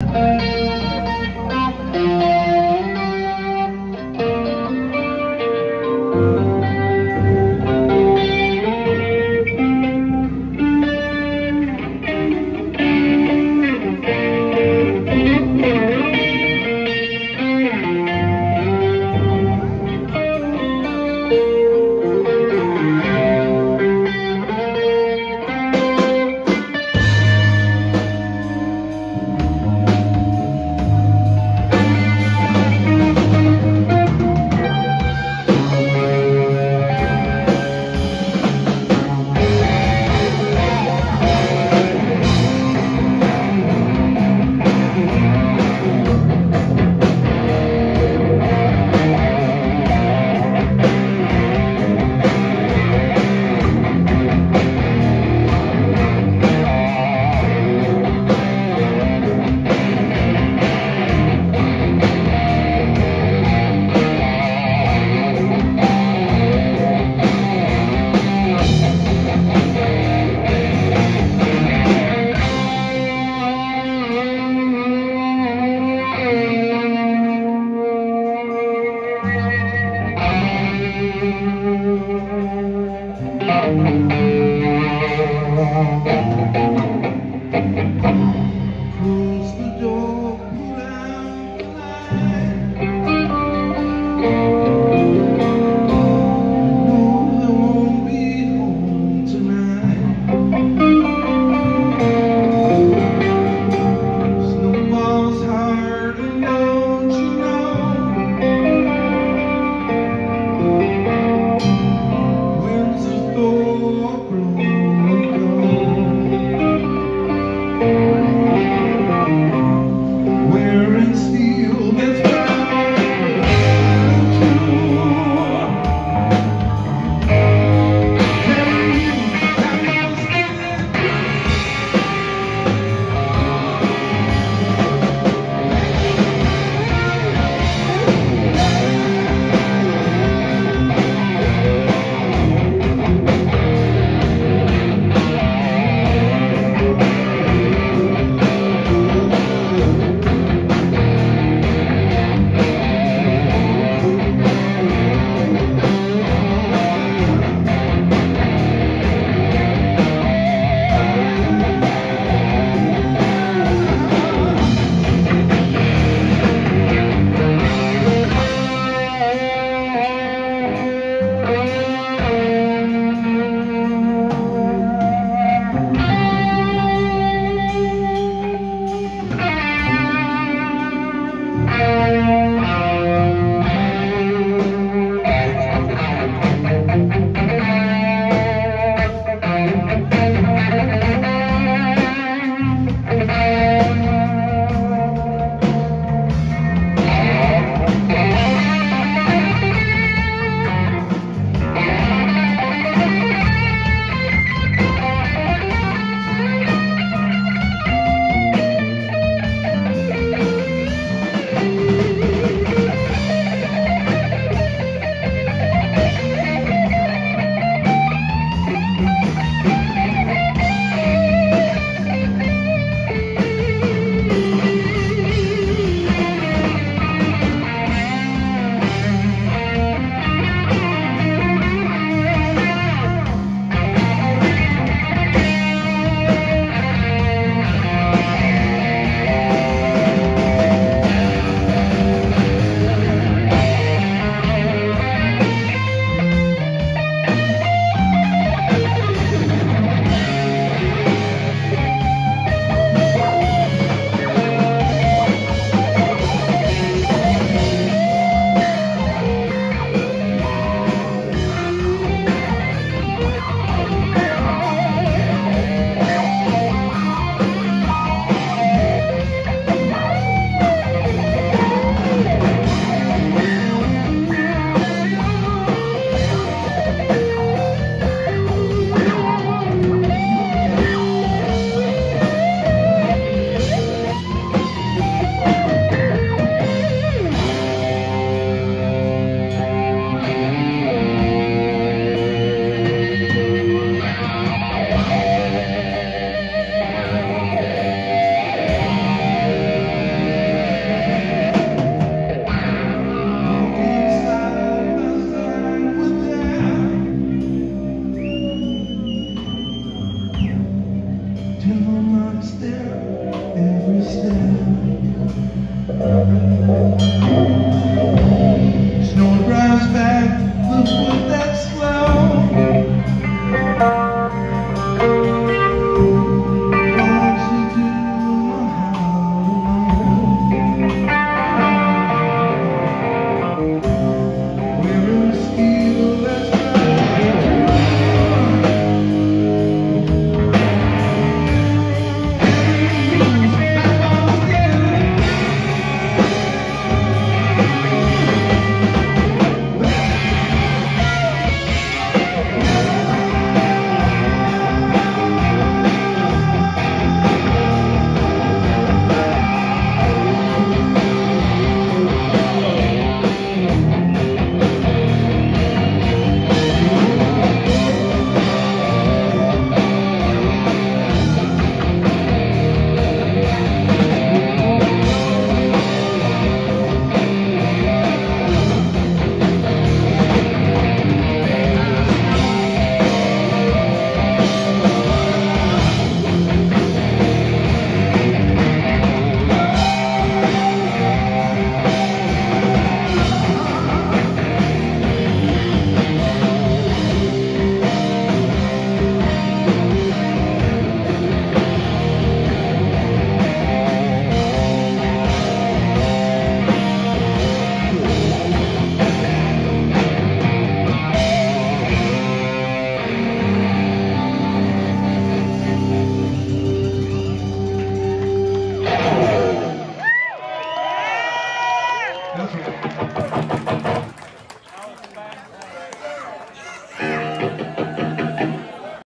Uh...